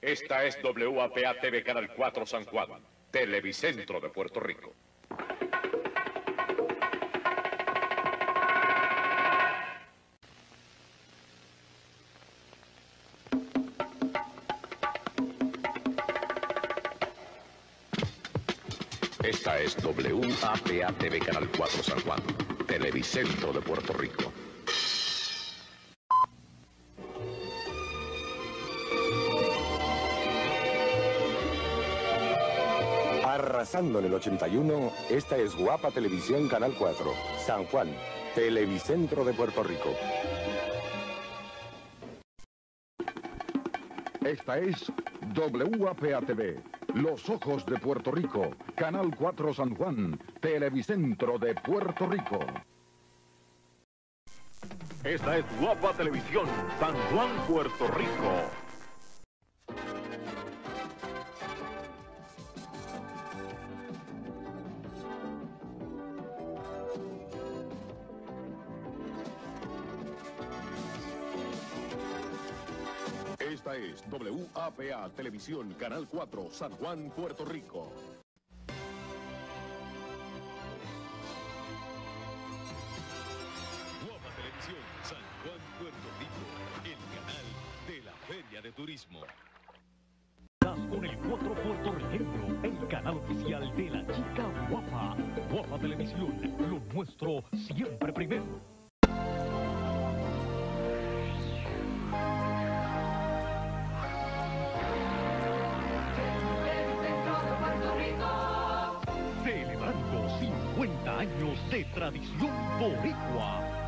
Esta es WAPA TV Canal 4 San Juan, Televicentro de Puerto Rico. Esta es WAPA TV Canal 4 San Juan, Televicentro de Puerto Rico. Arrasando en el 81, esta es Guapa Televisión Canal 4, San Juan, Televicentro de Puerto Rico. Esta es WAPA-TV, Los Ojos de Puerto Rico, Canal 4 San Juan, Televicentro de Puerto Rico. Esta es Guapa Televisión, San Juan, Puerto Rico. Esta es WAPA Televisión, Canal 4, San Juan, Puerto Rico. Guapa Televisión, San Juan, Puerto Rico, el canal de la Feria de Turismo. Estás con el 4 puertorriqueño, el canal oficial de la chica guapa. Guapa Televisión, lo nuestro siempre primero. Celebrando 50 años de tradición boricua.